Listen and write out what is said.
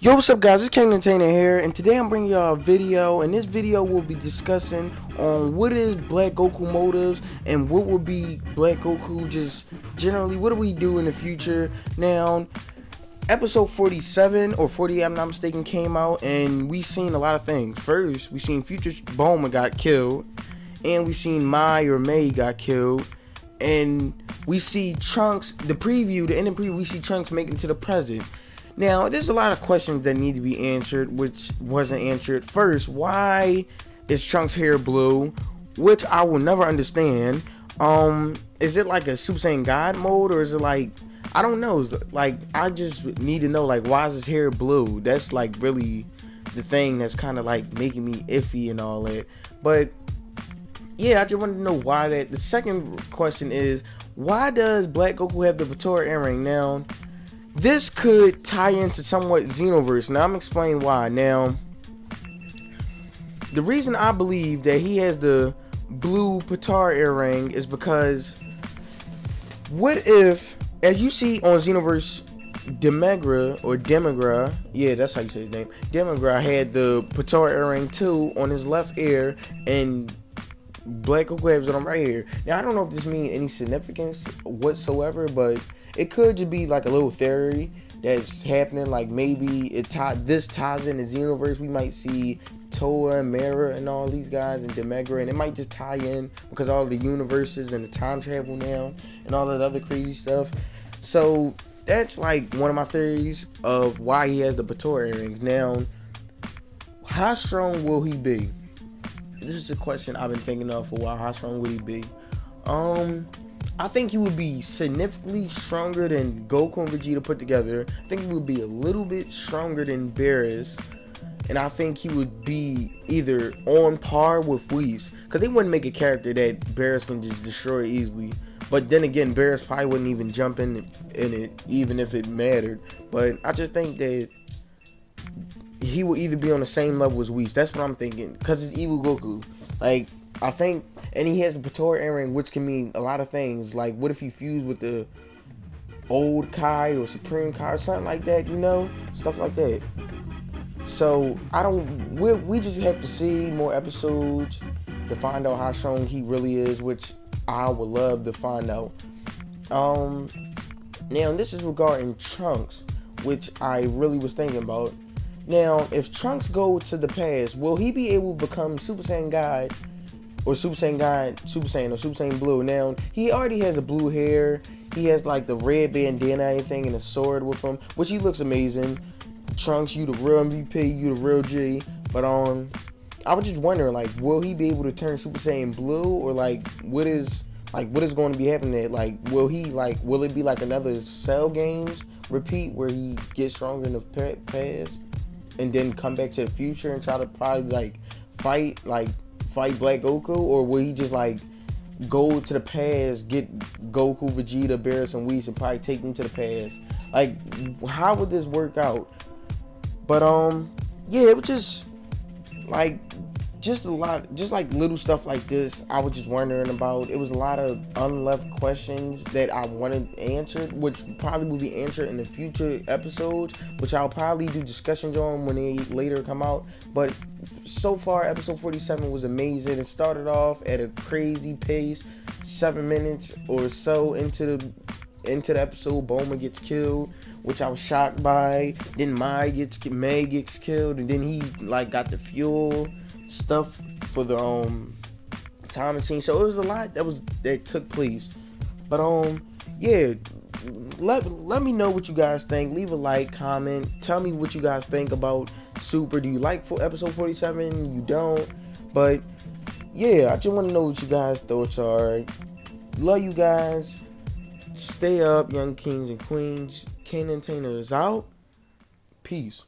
Yo, what's up guys, it's King Entertainer here, and today I'm bringing y'all a video, and this video will be discussing on what is Black Goku motives, and what will be Black Goku just generally, what do we do in the future. Now, episode 47, or 40 I'm not mistaken, came out, and we seen a lot of things. First, we seen Future Bulma got killed, and we seen Mai or May got killed, and we see Trunks, the preview, the ending preview, we see Trunks making to the present. Now, there's a lot of questions that need to be answered, which wasn't answered. First, why is Trunks' hair blue? Which I will never understand. Um, is it like a Super Saiyan God mode, or is it like I don't know? Like I just need to know like why is his hair blue? That's like really the thing that's kind of like making me iffy and all that. But yeah, I just want to know why that. The second question is why does Black Goku have the Potara earring now? This could tie into somewhat Xenoverse. Now I'm explaining why. Now, the reason I believe that he has the blue Potara earring is because what if, as you see on Xenoverse, Demegra or Demigra, yeah, that's how you say his name. Demigra had the Potara earring too on his left ear, and Black Goku has it on right here. Now I don't know if this means any significance whatsoever, but it could just be like a little theory that's happening. Like maybe it tie, this ties in the Xenoverse. We might see Towa and Mira and all these guys and Demigra, and it might just tie in because all the universes and the time travel now and all that other crazy stuff. So that's like one of my theories of why he has the Potara earrings. Now, how strong will he be? This is a question I've been thinking of for a while. How strong would he be? Um, I think he would be significantly stronger than Goku and Vegeta put together. I think he would be a little bit stronger than Beerus. And I think he would be either on par with Whis. Because they wouldn't make a character that Beerus can just destroy easily. But then again, Beerus probably wouldn't even jump in, in it, even if it mattered. But I just think that he will either be on the same level as Whis. That's what I'm thinking. Because it's Evil Goku. Like, I think and he has the Potara earring, which can mean a lot of things. Like, what if he fused with the old Kai or Supreme Kai or something like that? You know, stuff like that. So I don't. We we just have to see more episodes to find out how strong he really is, which I would love to find out. Um, now this is regarding Trunks, which I really was thinking about. Now, if Trunks go to the past, will he be able to become Super Saiyan God or Super Saiyan God, Super Saiyan or Super Saiyan Blue. Now he already has the blue hair. He has like the red bandana, thing and a sword with him, which he looks amazing. Trunks, you the real MVP, you the real G. But um, I was just wondering, like, will he be able to turn Super Saiyan Blue, or like, what is like what is going to be happening? Like, will he like, will it be like another Cell games repeat where he gets stronger in the past, and then come back to the future and try to probably like fight like fight Black Goku, or will he just like go to the past, get Goku, Vegeta, Beerus, and Whis, and probably take them to the past? Like, how would this work out? But um, yeah, it was just like just a lot, just like little stuff like this. I was just wondering about. It was a lot of unleft questions that I wanted answered, which probably will be answered in the future episodes, which I'll probably do discussions on when they later come out. But so far, episode 47 was amazing. It started off at a crazy pace, seven minutes or so into the into the episode, Bulma gets killed, which I was shocked by. Then Mai gets May gets killed, and then he like got the fuel stuff for the um time machine. So it was a lot that was that took place. But um yeah, let let me know what you guys think. Leave a like, comment, tell me what you guys think about Super. Do you like for episode 47? You don't. But yeah, I just want to know what you guys' thoughts are. Love you guys. Stay up, young kings and queens. Kanan Tainer is out. Peace.